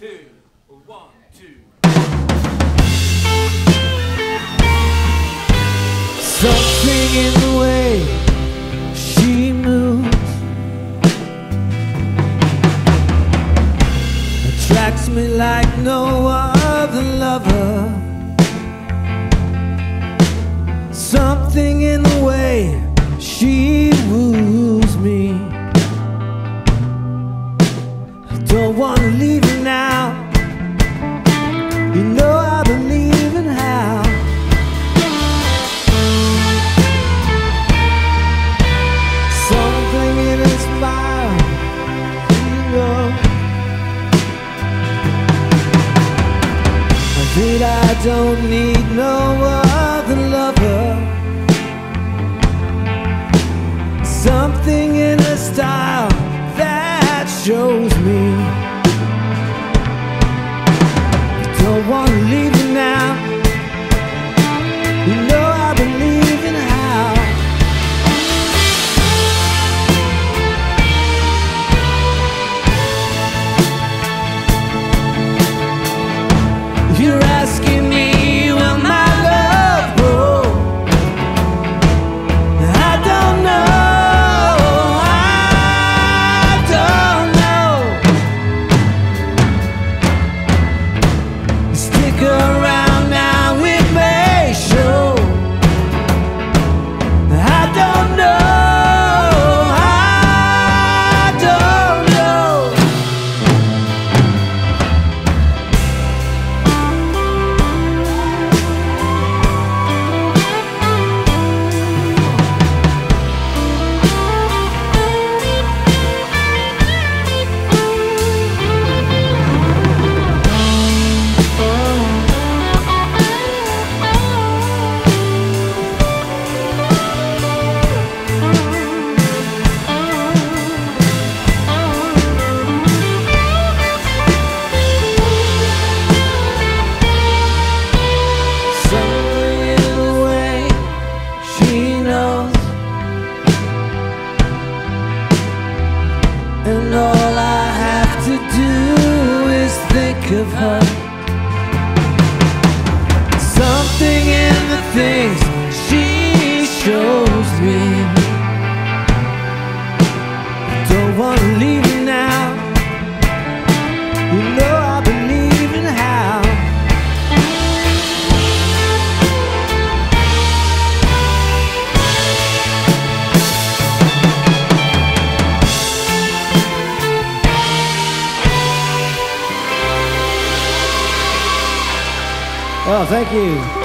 one. Something in the way she moves attracts me like no other wanna leave now. You know I believe in how. Something in his. That I don't need no other lover. Something in style that shows knows, and all I have to do is think of her. Something in the things Oh, thank you.